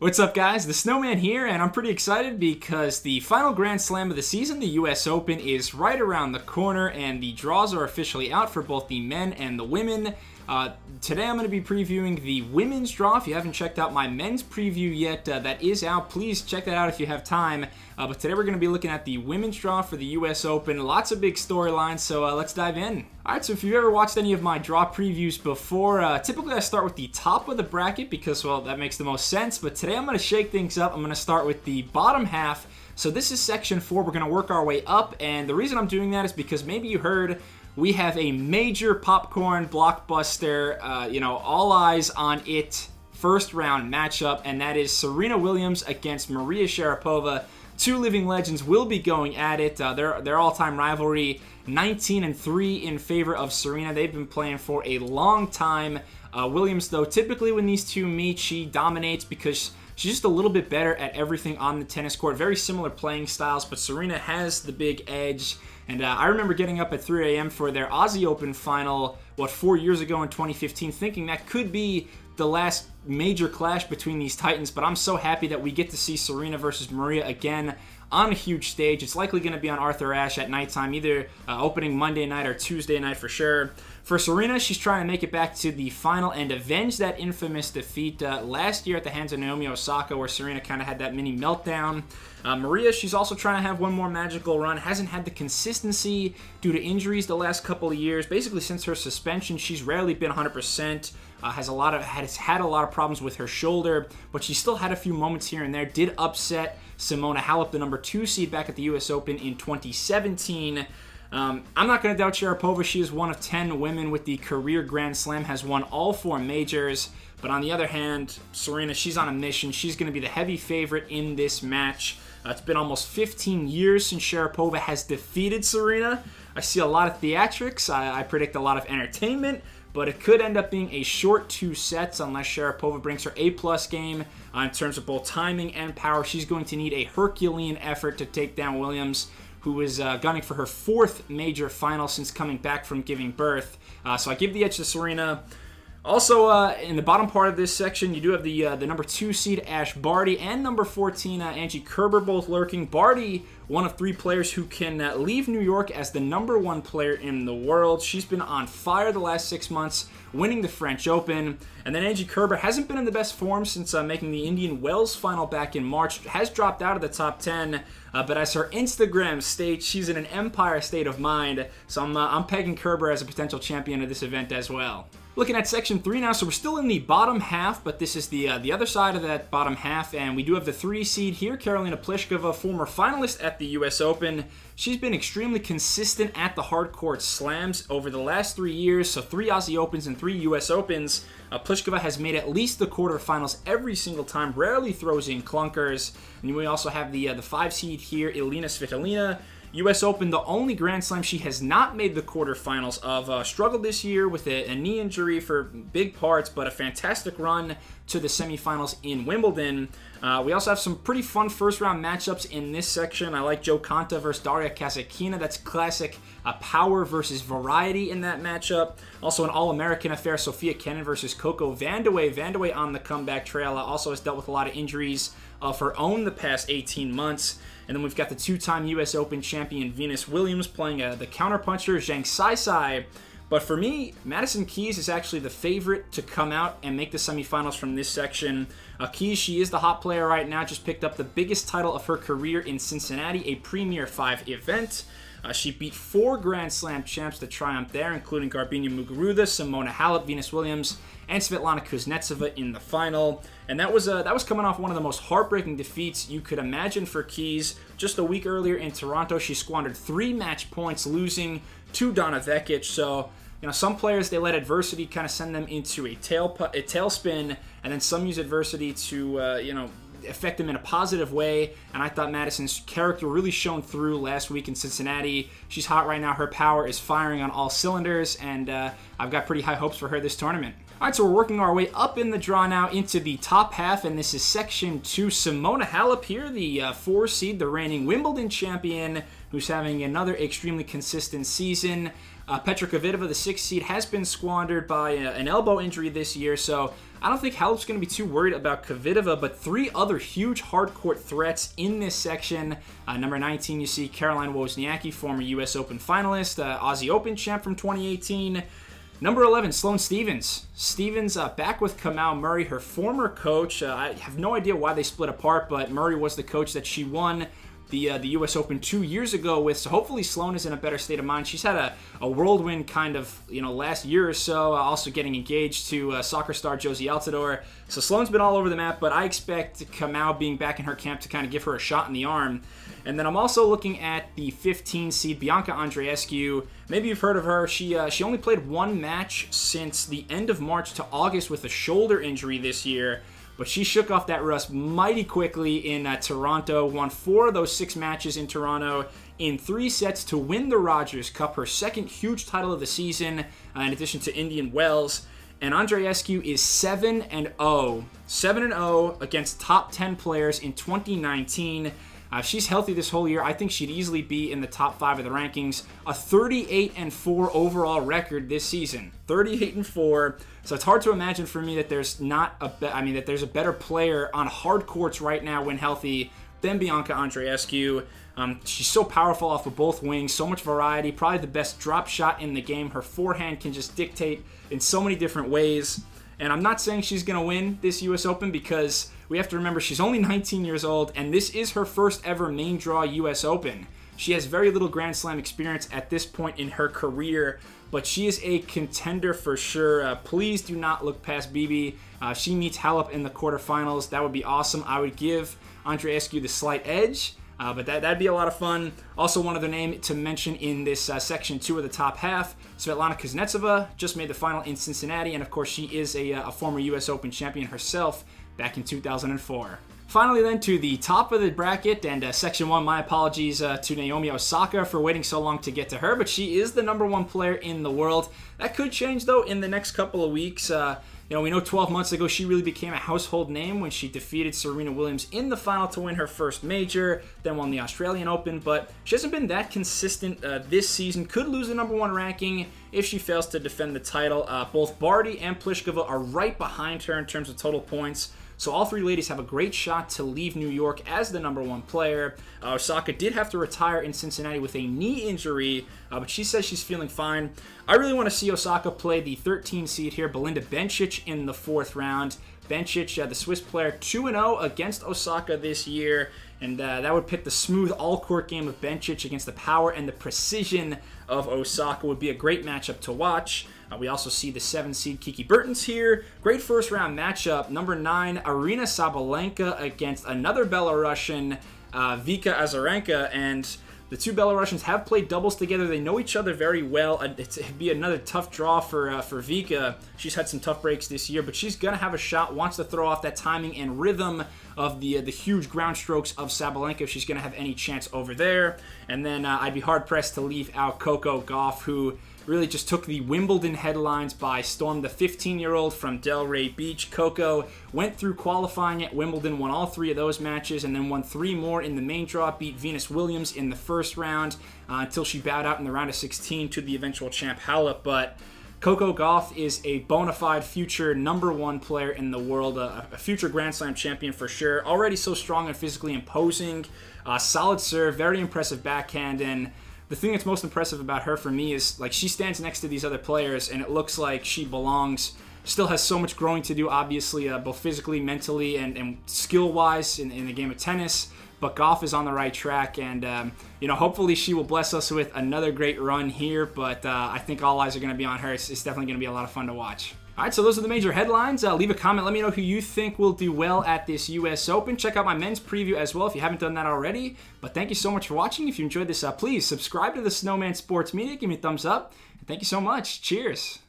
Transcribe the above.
What's up, guys? The Snowman here, and I'm pretty excited because the final Grand Slam of the season, the US Open, is right around the corner, and the draws are officially out for both the men and the women. Uh, today I'm going to be previewing the women's draw. If you haven't checked out my men's preview yet, uh, that is out. Please check that out if you have time. Uh, but today we're going to be looking at the women's draw for the US Open. Lots of big storylines, so uh, let's dive in. Alright, so if you've ever watched any of my draw previews before, uh, typically I start with the top of the bracket because, well, that makes the most sense. But today I'm going to shake things up. I'm going to start with the bottom half. So this is section four. We're going to work our way up, and the reason I'm doing that is because maybe you heard we have a major popcorn blockbuster, uh, you know, all eyes on it first round matchup, and that is Serena Williams against Maria Sharapova. Two living legends will be going at it. Uh, their their all-time rivalry, 19 and 3 in favor of Serena. They've been playing for a long time. Uh, Williams, though, typically when these two meet, she dominates because she's just a little bit better at everything on the tennis court. Very similar playing styles, but Serena has the big edge. And uh, I remember getting up at 3 a.m. for their Aussie Open final, what, four years ago in 2015, thinking that could be the last major clash between these Titans, but I'm so happy that we get to see Serena versus Maria again on a huge stage. It's likely going to be on Arthur Ashe at nighttime, either uh, opening Monday night or Tuesday night for sure. For Serena, she's trying to make it back to the final and avenge that infamous defeat uh, last year at the hands of Naomi Osaka, where Serena kind of had that mini meltdown. Uh, Maria, she's also trying to have one more magical run. Hasn't had the consistency due to injuries the last couple of years. Basically, since her suspension, she's rarely been 100%. Uh, has a lot of has had a lot of problems with her shoulder, but she still had a few moments here and there. Did upset Simona Halep, the number two seed back at the U.S. Open in 2017. Um, I'm not going to doubt Sharapova. She is one of 10 women with the career Grand Slam, has won all four majors. But on the other hand, Serena, she's on a mission. She's going to be the heavy favorite in this match. Uh, it's been almost 15 years since Sharapova has defeated Serena. I see a lot of theatrics. I, I predict a lot of entertainment but it could end up being a short two sets unless Sharapova brings her A-plus game uh, in terms of both timing and power. She's going to need a Herculean effort to take down Williams, who is uh, gunning for her fourth major final since coming back from giving birth. Uh, so I give the edge to Serena. Also, uh, in the bottom part of this section, you do have the uh, the number two seed Ash Barty and number 14 uh, Angie Kerber both lurking. Barty, one of three players who can uh, leave New York as the number one player in the world. She's been on fire the last six months, winning the French Open. And then Angie Kerber hasn't been in the best form since uh, making the Indian Wells final back in March. Has dropped out of the top 10, uh, but as her Instagram states, she's in an empire state of mind. So I'm I'm pegging Kerber as a potential champion of this event as well. Looking at section three now, so we're still in the bottom half, but this is the uh, the other side of that bottom half, and we do have the three seed here, Karolina Pliskova, former finalist at the U.S. Open. She's been extremely consistent at the hard court slams over the last three years, so three Aussie Opens and three U.S. Opens. Uh, Pliskova has made at least the quarterfinals every single time, rarely throws in clunkers. And we also have the uh, the five seed here, Elina Svitolina. U.S. Open, the only Grand Slam she has not made the quarterfinals of. Uh, struggled this year with a, a, knee injury for big parts, but a fantastic run to the semifinals in Wimbledon. Uh, we also have some pretty fun first round matchups in this section. I like Jo Konta versus Daria Kasatkina. That's classic uh, power versus variety in that matchup. Also, an All American affair Sofia Kenin versus Coco Vandeweghe. Vandeweghe on the comeback trail. Uh, also has dealt with a lot of injuries of her own the past 18 months. And then we've got the two-time U.S. Open champion Venus Williams playing uh, the counterpuncher Zhang Saisai. But for me, Madison Keys is actually the favorite to come out and make the semifinals from this section. Uh, Keys, she is the hot player right now, just picked up the biggest title of her career in Cincinnati, a Premier 5 event. Uh, she beat four Grand Slam champs to triumph there, including Garbiñe Muguruza, Simona Halep, Venus Williams, and Svetlana Kuznetsova in the final. And that was uh, that was coming off one of the most heartbreaking defeats you could imagine for Keys. Just a week earlier in Toronto, she squandered three match points, losing to Donna Vekic. So you know, some players they let adversity kind of send them into a tail a tailspin, and then some use adversity to uh, you know affect them in a positive way. And I thought Madison's character really shone through last week in Cincinnati. She's hot right now. Her power is firing on all cylinders, and uh, I've got pretty high hopes for her this tournament. All right, so we're working our way up in the draw now into the top half, and this is section two. Simona Halep here, the uh, four seed, the reigning Wimbledon champion, who's having another extremely consistent season. Uh, Petra Kvitova, the sixth seed, has been squandered by a, uh, an elbow injury this year, so I don't think Halep's going to be too worried about Kvitova, but three other huge hardcourt threats in this section. Uh, number 19, you see Caroline Wozniacki, former U.S. Open finalist, uh, Aussie Open champ from 2018. Number 11, Sloane Stevens. Stevens uh, back with Kamau Murray, her former coach. Uh, I have no idea why they split apart, but Murray was the coach that she won the uh, the U.S. Open two years ago with. So hopefully Sloane is in a better state of mind. She's had a, a whirlwind kind of you know last year or so. Uh, also getting engaged to uh, soccer star Jozy Altidore. So Sloane's been all over the map, but I expect Kamau being back in her camp to kind of give her a shot in the arm. And then I'm also looking at the 15 seed Bianca Andreescu. Maybe you've heard of her. She uh, she only played one match since the end of March to August with a shoulder injury this year. But she shook off that rust mighty quickly in uh, Toronto, won four of those six matches in Toronto in three sets to win the Rogers Cup, her second huge title of the season, uh, in addition to Indian Wells. And Andreescu is 7 and 0. 7 and 0 against top 10 players in 2019. Uh, she's healthy this whole year. I think she'd easily be in the top five of the rankings. A 38 and 4 overall record this season. 38 and 4. So it's hard to imagine for me that there's not a be- I mean that there's a better player on hard courts right now when healthy than Bianca Andreescu. Um, she's so powerful off of both wings, so much variety, probably the best drop shot in the game. Her forehand can just dictate in so many different ways. And I'm not saying she's going to win this US Open because we have to remember she's only 19 years old and this is her first ever main draw US Open. She has very little Grand Slam experience at this point in her career, but she is a contender for sure. Uh, please do not look past Bibi. Uh, she meets Halep in the quarterfinals. That would be awesome. I would give Andreescu the slight edge. Uh, but that, that'd be a lot of fun. Also, one other name to mention in this uh, section two of the top half Svetlana Kuznetsova just made the final in Cincinnati, and of course, she is a, uh, a former U.S. Open champion herself back in 2004. Finally, then to the top of the bracket and uh, section one. My apologies uh, to Naomi Osaka for waiting so long to get to her, but she is the number one player in the world. That could change though in the next couple of weeks. Uh, you know, we know 12 months ago she really became a household name when she defeated Serena Williams in the final to win her first major, then won the Australian Open, but she hasn't been that consistent uh, this season. Could lose the number one ranking if she fails to defend the title. Uh, both Barty and Pliskova are right behind her in terms of total points. So all three ladies have a great shot to leave New York as the number one player. Uh, Osaka did have to retire in Cincinnati with a knee injury, uh, but she says she's feeling fine. I really want to see Osaka play the 13 seed here, Belinda Bencic in the fourth round. Bencic, uh, the Swiss player, 2 0 against Osaka this year. And uh, that would pit the smooth all court game of Bencic against the power and the precision of Osaka. Would be a great matchup to watch. Uh, we also see the seven seed Kiki Bertens here. Great first round matchup. Number nine, Aryna Sabalenka against another Belarusian, uh, Vika Azarenka. And the two Belarusians have played doubles together. They know each other very well. Uh, it'd be another tough draw for uh, for Vika. She's had some tough breaks this year, but she's gonna have a shot. Wants to throw off that timing and rhythm of the uh, the huge ground strokes of Sabalenka if she's gonna have any chance over there. And then uh, I'd be hard pressed to leave out Coco Gauff, who really just took the Wimbledon headlines by storm. The 15 year old from Delray Beach, Coco, went through qualifying at Wimbledon, won all three of those matches, and then won three more in the main draw, beat Venus Williams in the first round uh, until she bowed out in the round of 16 to the eventual champ Halep. But Coco Gauff is a bona fide future number one player in the world, a, a future Grand Slam champion for sure. Already so strong and physically imposing, uh, solid serve, very impressive backhand, and the thing that's most impressive about her for me is like she stands next to these other players and it looks like she belongs still has so much growing to do obviously uh, both physically mentally and, and skill wise in, in, the game of tennis. But Gauff is on the right track and um, you know hopefully she will bless us with another great run here but uh, i think all eyes are going to be on her. It's, it's definitely going to be a lot of fun to watch all right, so those are the major headlines. Uh, leave a comment. Let me know who you think will do well at this U.S. Open. Check out my men's preview as well if you haven't done that already. But thank you so much for watching. If you enjoyed this, uh, please subscribe to the Snowman Sports Media. Give me a thumbs up. And thank you so much. Cheers.